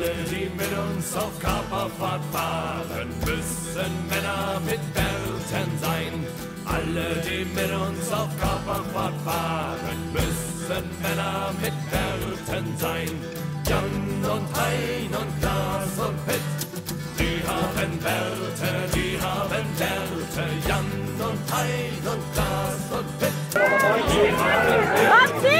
Alle, die mit uns auf Kaperfahrt fahren, müssen Männer mit Bärten sein. Alle, die mit uns auf Kaperfahrt fahren, müssen Männer mit Bärten sein. Jan und Hein und Glas und Pitt, die haben Bärte, die haben Bärte. Jan und Hein und Glas und Pitt, die haben Bärte.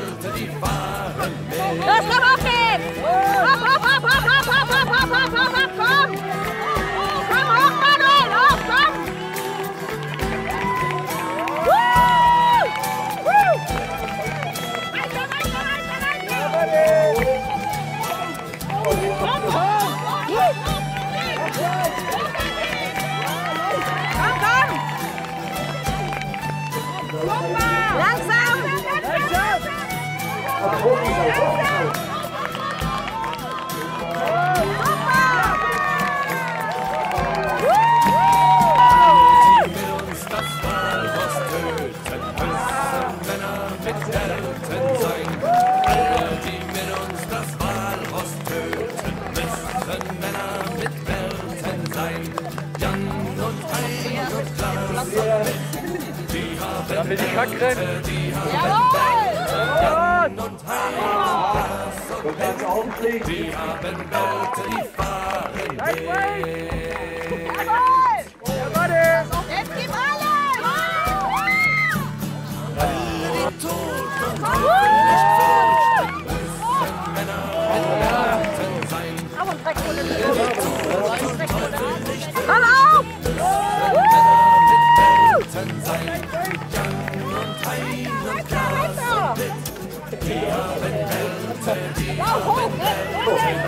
Lăng xong! Lăng xong! Dann will ich Schack rennen. Jawohl! Und Hamas. Du kannst auflegen. Die haben Welt, die fahren.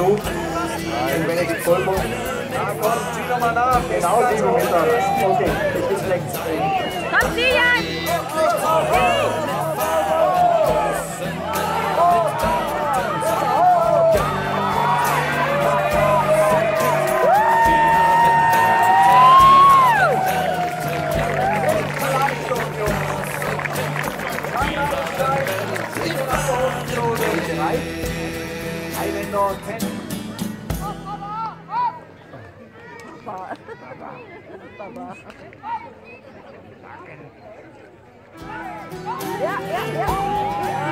Zweiter Versuch. Wenn er die voll muss. Na komm, zieh doch mal nach. Genau, sieben Meter. Okay, ich bin rechts. Komm, zieh, Jan! Zieh! Highlander 10. Baba. Baba. Ja, ja, ja.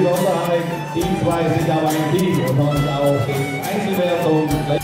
Besonderheit, die zwei sind aber ein Team und haben auch in Einzelwertung